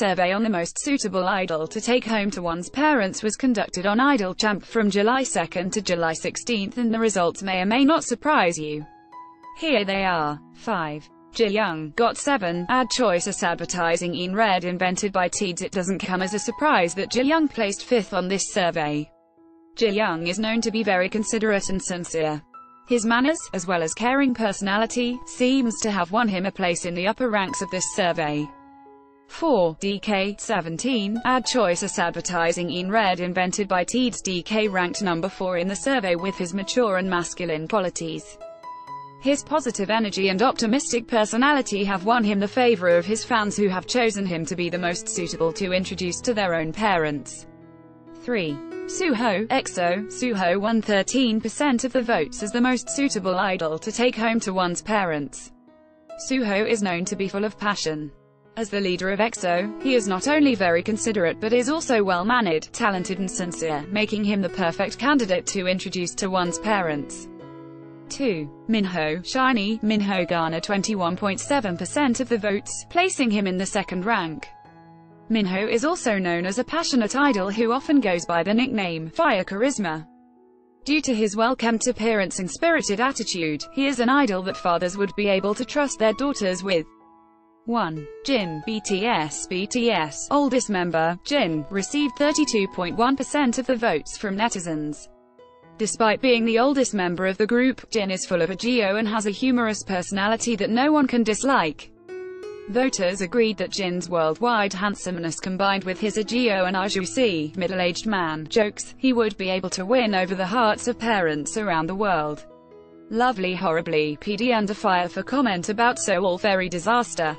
survey on the most suitable idol to take home to one's parents was conducted on Idol Champ from July 2 to July 16 and the results may or may not surprise you. Here they are. 5. Jinyoung got 7. Ad choices advertising inRead invented by Teads It doesn't come as a surprise that Jinyoung placed 5th on this survey. Jinyoung is known to be very considerate and sincere. His manners, as well as caring personality, seems to have won him a place in the upper ranks of this survey. 4. DK 17 Ad choices advertising inRead invented by Teads DK ranked number 4 in the survey with his mature and masculine qualities. His positive energy and optimistic personality have won him the favor of his fans who have chosen him to be the most suitable to introduce to their own parents. 3. Suho, EXO, Suho won 13% of the votes as the most suitable idol to take home to one's parents. Suho is known to be full of passion. As the leader of EXO, he is not only very considerate but is also well-mannered, talented and sincere, making him the perfect candidate to introduce to one's parents. 2. Minho, SHINee, Minho garnered 21.7% of the votes, placing him in the second rank. Minho is also known as a passionate idol who often goes by the nickname, Fire Charisma. Due to his well-kept appearance and spirited attitude, he is an idol that fathers would be able to trust their daughters with. 1. Jin, BTS BTS, oldest member, Jin, received 32.1% of the votes from netizens. Despite being the oldest member of the group, Jin is full of aegyo and has a humorous personality that no one can dislike. Voters agreed that Jin's worldwide handsomeness combined with his aegyo and ahjussi, middle-aged man, jokes, he would be able to win over the hearts of parents around the world. Lovely horribly, PD under fire for comment about so all very disaster.